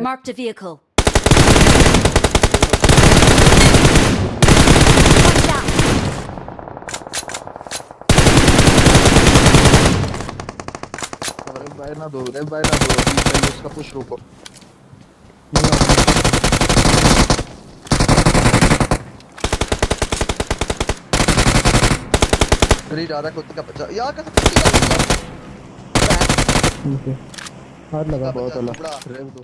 Marked a vehicle. Watch out! अरे भाई ना दो अरे भाई ना दो अभी पहले उसका पुश रोको अरे राधा कुत्ते का बच्चा यार कैसे कुत्ते का बच्चा ठीक है हाथ लगा। बहुत अल्लाह रेव दो।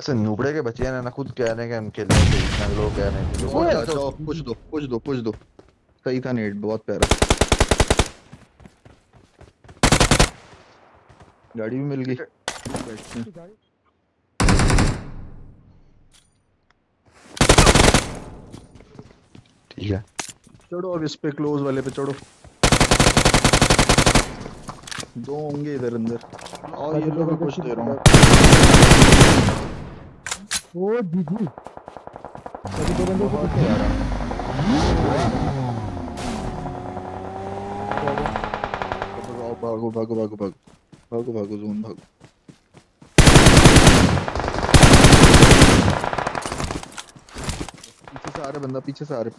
ऐसे नुबड़े के बच्चे हैं ना खुद कह रहे हैं कि हम खेलने से इतना लोग कह रहे हैं कि ओए, लोग जाओ पुश दो पुश दो पुश दो। सही था नेट बहुत प्यारा। गाड़ी भी मिल गई। ठीक है। चढ़ो अब इस पे क्लोज वाले पे चढ़ो। दो होंगे इधर अंदर और ये लोग कुछ दे रहा हूँ ओ जी अभी दो बंदे बहुत पीछे प्यारा भागो भागो भागो भागो भागो भागो जोन भागो पीछे से आ रहे बंदा पीछे से आ रहे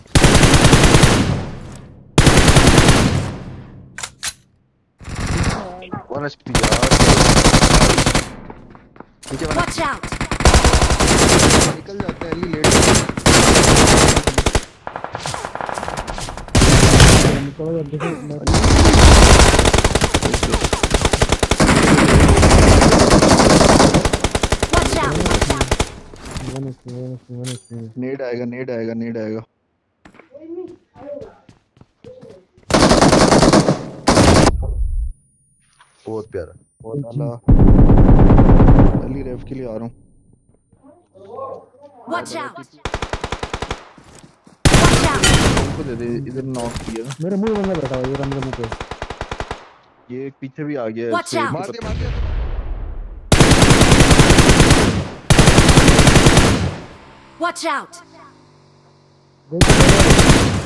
वन नीचे वाला Watch out! निकल जाते हैं लेट निकलो जल्दी से। नेड आएगा नेड आएगा नेड आएगा। बहुत प्यारा बहुत अला अली रेफ के लिए आ रहा हूँ! दे दे इधर नॉक किया मेरे मुँह बंदा बैठा हुआ है ये मेरे मुँह पे। ये पीछे भी आ गया है Watch out. मार दिया मार दिया Watch out! देख।